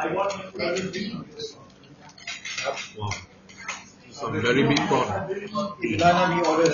Finish. Wow. Wow. Some very big prawn. Ilana, we order